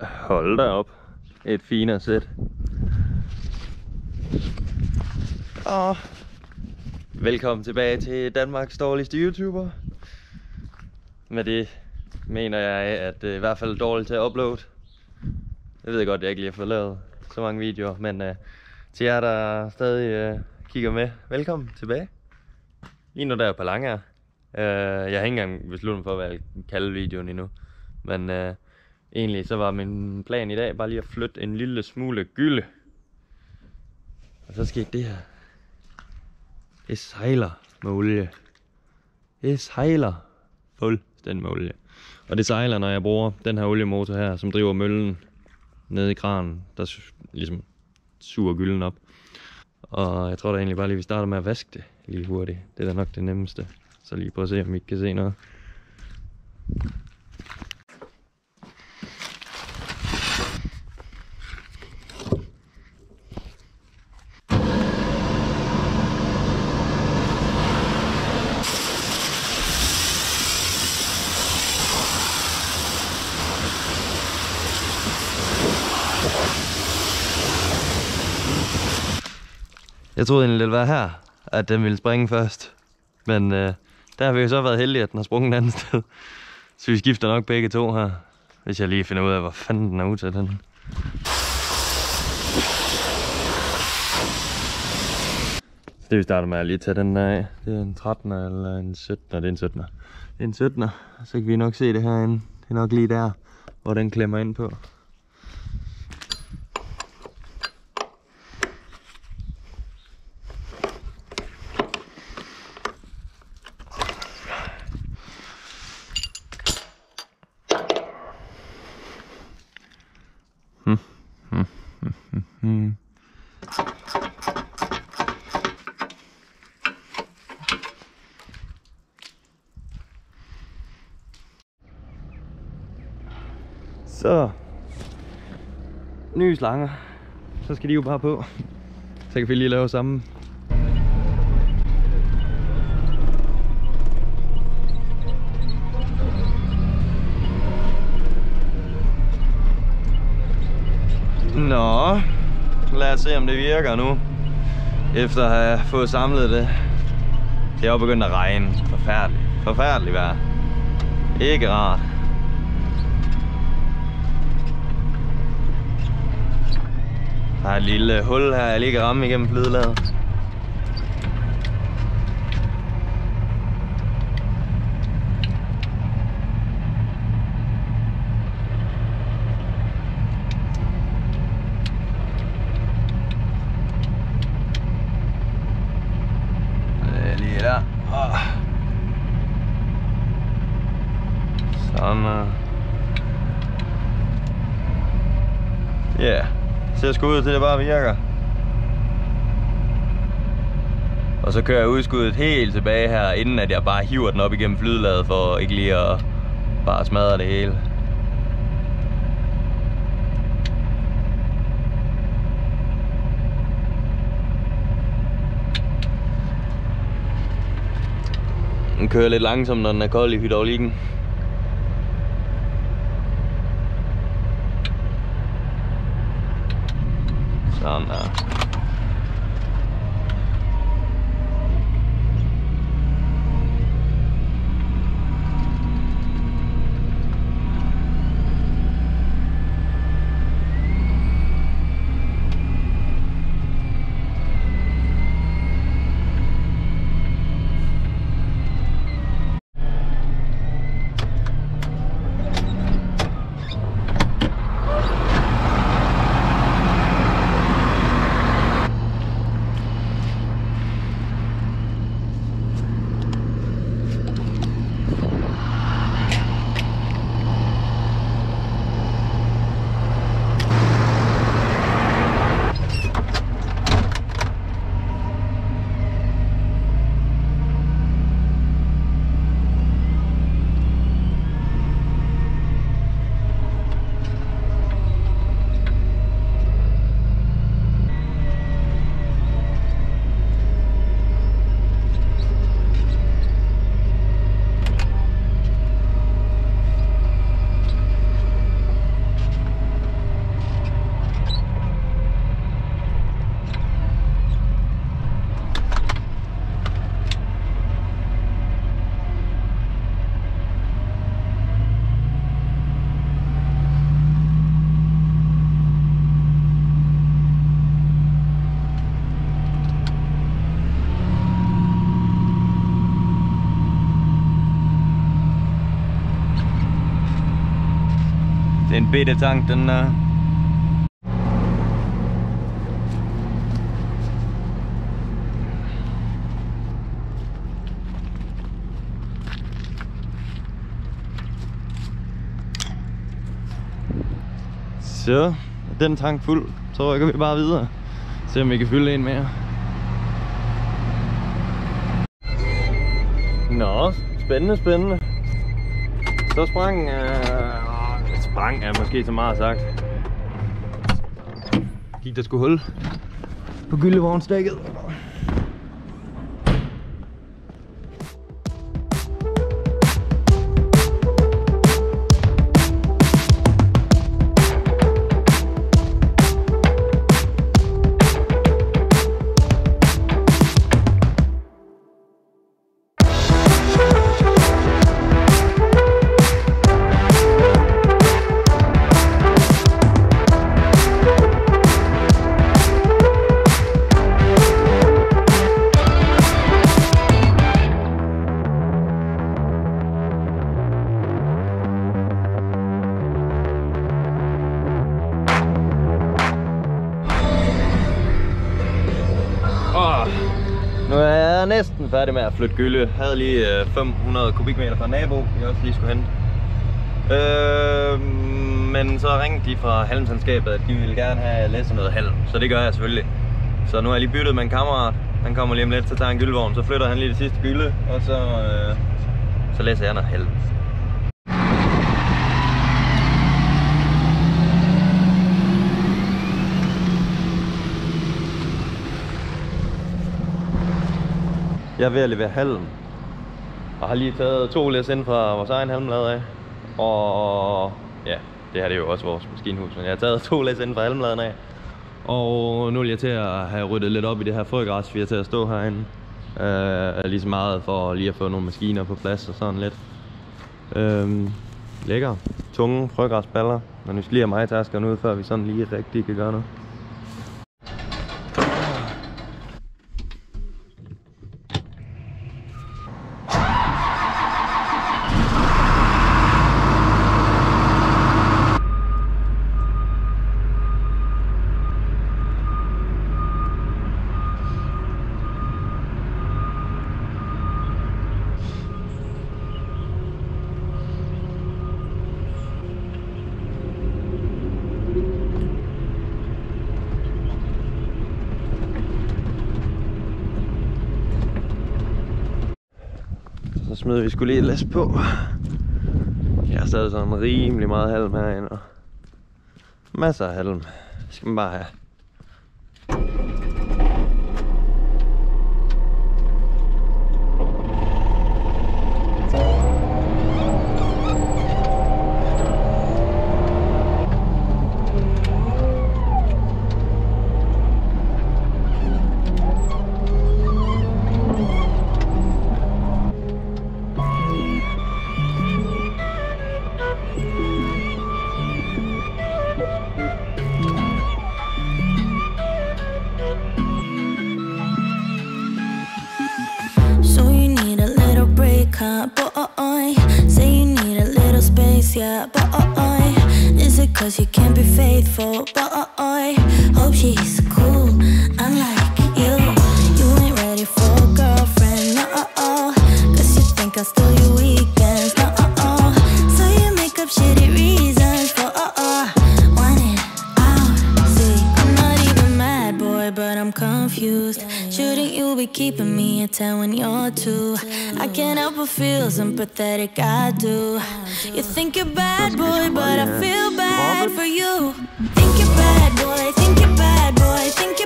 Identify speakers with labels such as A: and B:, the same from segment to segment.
A: Hold da op. Et finere sæt. Og velkommen tilbage til Danmarks dårligste YouTuber. Med det mener jeg, at det er i hvert fald dårligt til at uploade. Jeg ved godt, at jeg ikke lige har fået lavet så mange videoer, men uh, til jer, der stadig uh, kigger med, velkommen tilbage. Lige nu der er på Langager. Uh, øh, jeg har ikke engang besluttet for, hvad jeg vil kalde videoen endnu. Men uh, egentlig så var min plan i dag bare lige at flytte en lille smule gylde. Og så skete det her. Det sejler med olie. Det sejler fuldstændig med olie. Og det sejler, når jeg bruger den her oliemotor her, som driver møllen nede i kranen, der ligesom suger gylden op. Og jeg tror da egentlig bare lige, vi starter med at vaske det lige hurtigt. Det er da nok det nemmeste. Så lige prøv at se, om I kan se noget. Jeg troede egentlig, det ville være her, at den ville springe først. Men øh, der har vi jo så været heldige, at den har sprunget et andet sted. Så vi skifter nok begge to her. Hvis jeg lige finder ud af, hvor fanden den er ud til den. Det vi starter med at lige tage den der af. Det er en 13'er eller en 17'er. Det er en 17'er. Det er en 17'er. Så kan vi nok se det herinde. Det er nok lige der, hvor den klemmer ind på. Slanger. Så skal de jo bare på. Så kan vi lige lave samme. Nå, lad os se om det virker nu. Efter at have fået samlet det. Det er jo begyndt at regne. Forfærdeligt. Forfærdeligt vejr. Ikke rart. Der er et lille hul her, jeg lige kan ramme igennem flydelaget. Det er lige der. Åh. Sådan. øh. Ja. Yeah jeg sgu ud til, det bare virker. Og så kører jeg udskuddet helt tilbage her, inden at jeg bare hiver den op igennem flydelaget, for ikke lige at bare smadre det hele. Den kører lidt langsomt, når den er kold i hydraulikken. Sådan der. Bitte tank, den der. Øh. Så den tank fuld, så rykker vi bare videre. Se om vi kan fylde en mere. Nå, spændende, spændende. Så sprang... Øh, sprang er måske så meget sagt. Gik der sgu hul på gyldevognstækket. Er næsten færdig med at flytte gylde. Jeg havde lige øh, 500 kubikmeter fra nabo, jeg også lige skulle hente. Øh, men så ringede de fra halmselskabet, at de ville gerne have læsset noget halm, så det gør jeg selvfølgelig. Så nu har jeg lige byttet med en kammerat. Han kommer lige om lidt, så tager en gyldevogn, så flytter han lige det sidste gylde, og så, øh, så læser jeg noget halm. Jeg er ved at levere halm. Og har lige taget to læs ind fra vores egen halmlade af. Og ja, det her det er jo også vores maskinhus, men jeg har taget to læs ind fra halmladen af. Og nu er jeg til at have ryddet lidt op i det her frøgræs, vi er til at stå herinde. Øh, lige så meget for lige at få nogle maskiner på plads og sådan lidt. Øh, lækker. Tunge frøgræsballer. Men vi skal lige have mig taskerne ud, før vi sådan lige rigtig kan gøre noget. Smider vi skulle lige læs på. Jeg har stadig sådan rimelig meget halm herinde. Og masser af halm. Det skal man bare have.
B: Huh? Boy, say you need a little space, yeah. Boy, is it cause you can't be faithful? Boy, hope she's you be keeping me at 10 when you're two? I can't help but feel sympathetic, I do. You think you're bad, boy, but I feel bad for you. Think you're bad, boy, think you're bad, boy, think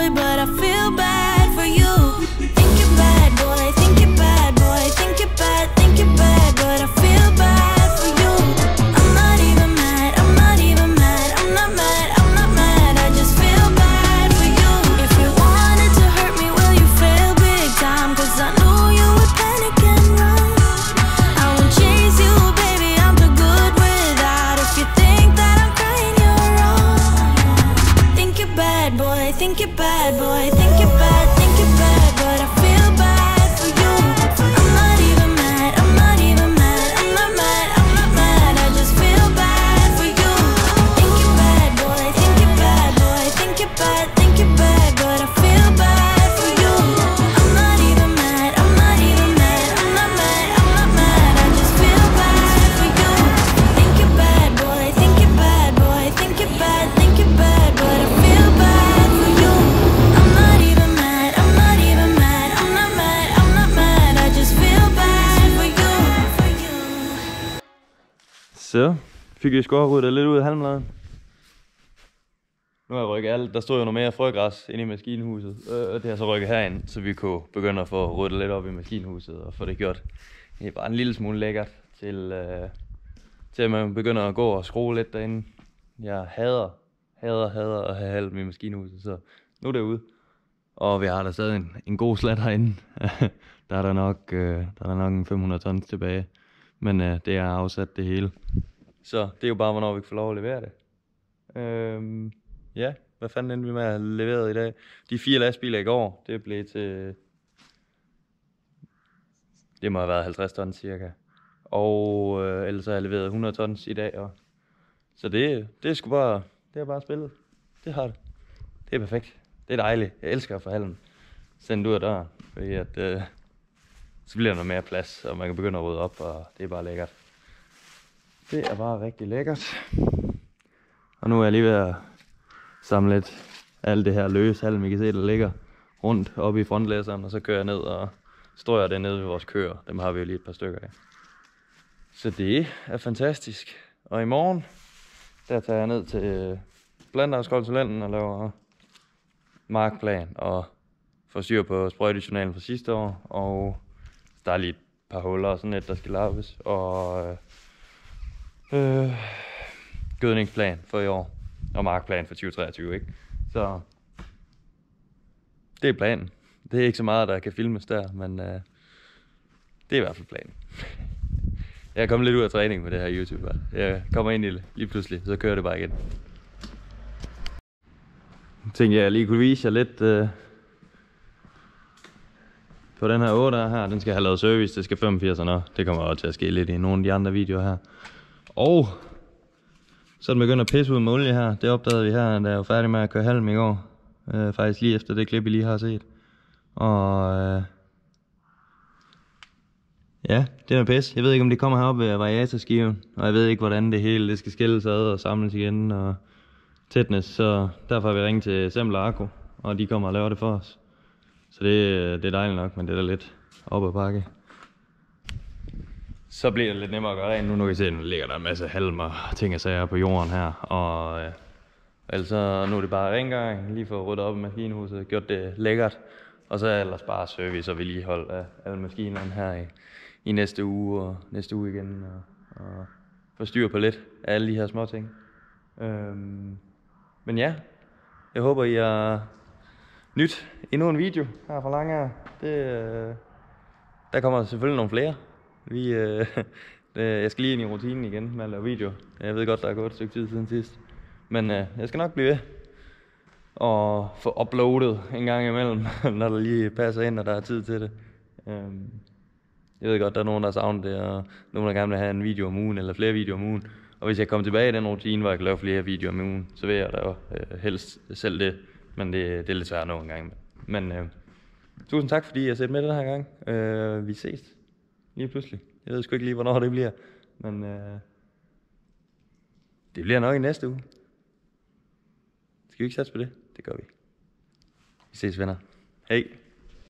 B: boy, but I feel bad, boy, think you're bad, boy, think you're bad, think you're bad,
A: Så fik vi sgu ryddet lidt ud af halmladen. Nu har jeg rykket alt. Der stod jo noget mere frøgræs inde i maskinhuset. Øh, og det har så rykket herind, så vi kunne begynde at få ryddet lidt op i maskinhuset og få det gjort det er bare en lille smule lækkert til, øh, til at man begynder at gå og skrue lidt derinde. Jeg hader, hader, hader at have halm i maskinhuset, så nu er det ude. Og vi har da stadig en, en god slat herinde. der er der nok, øh, der er der nok en 500 tons tilbage. Men øh, det er afsat det hele. Så det er jo bare, hvornår vi kan få lov at levere det. Øhm, ja, hvad fanden endte vi med at have leveret i dag? De fire lastbiler i går, det blev til... Det må have været 50 tons cirka. Og øh, ellers har jeg leveret 100 tons i dag. Og... Så det, det er sgu bare, det er bare spillet. Det har det. Det er perfekt. Det er dejligt. Jeg elsker at få hallen sendt ud af døren. Fordi at, øh, så bliver der noget mere plads, og man kan begynde at rydde op, og det er bare lækkert. Det er bare rigtig lækkert. Og nu er jeg lige ved at samle lidt alt det her løs halm, I kan se, der ligger rundt oppe i frontlæseren, og så kører jeg ned og strøger det ned ved vores køer. Dem har vi jo lige et par stykker af. Så det er fantastisk. Og i morgen, der tager jeg ned til Blandavskonsulenten og laver markplan og får styr på sprøjtejournalen fra sidste år. Og der er lige et par huller og sådan et, der skal laves. Og øh, øh, gødningsplan for i år. Og markplan for 2023, ikke? Så det er planen. Det er ikke så meget, der kan filmes der, men øh, det er i hvert fald planen. Jeg er kommet lidt ud af træning med det her YouTube. her. Jeg kommer ind i det lige pludselig, så kører det bare igen. Jeg tænkte, jeg lige kunne vise jer lidt øh, på den her 8 her. Den skal have lavet service, det skal 85 og Det kommer også til at ske lidt i nogle af de andre videoer her. Og så er den begyndt at pisse ud med olie her. Det opdagede vi her, da jeg var færdig med at køre halm i går. Øh, faktisk lige efter det klip, I lige har set. Og øh, ja, det er pis. Jeg ved ikke, om det kommer herop ved variatorskiven. Og jeg ved ikke, hvordan det hele det skal skilles ad og samles igen. Og tætnes. Så derfor har vi ringet til Semmel og Arco, Og de kommer og laver det for os. Så det, det er dejligt nok, men det er da lidt op ad bakke. Så bliver det lidt nemmere at gøre rent nu. Nu kan I se, at nu ligger der en masse halm og ting og sager på jorden her. Og øh, altså, nu er det bare rengøring. Lige få ryddet op i maskinhuset, gjort det lækkert. Og så er ellers bare service og vedligehold af alle maskinerne her i, i næste uge og næste uge igen. Og, og få styr på lidt af alle de her små ting. Øhm, men ja, jeg håber I har nyt endnu en video her fra Langager. Det, øh, der kommer selvfølgelig nogle flere. Vi, øh, det- øh, jeg skal lige ind i rutinen igen med at lave video. Jeg ved godt, der er gået et stykke tid siden sidst. Men øh, jeg skal nok blive ved og få uploadet en gang imellem, når der lige passer ind, og der er tid til det. Øh, jeg ved godt, der er nogen, der savner det, og nogen, der gerne vil have en video om ugen, eller flere videoer om ugen. Og hvis jeg kommer tilbage i den rutine, hvor jeg kan lave flere videoer om ugen, så vil jeg da øh, helst selv det. Men det, det er lidt svært nogle gange. Men øh, tusind tak, fordi jeg har set med den her gang. Øh, vi ses lige pludselig. Jeg ved sgu ikke lige, hvornår det bliver. Men øh, det bliver nok i næste uge. Skal vi ikke satse på det? Det gør vi. Vi ses, venner. Hej.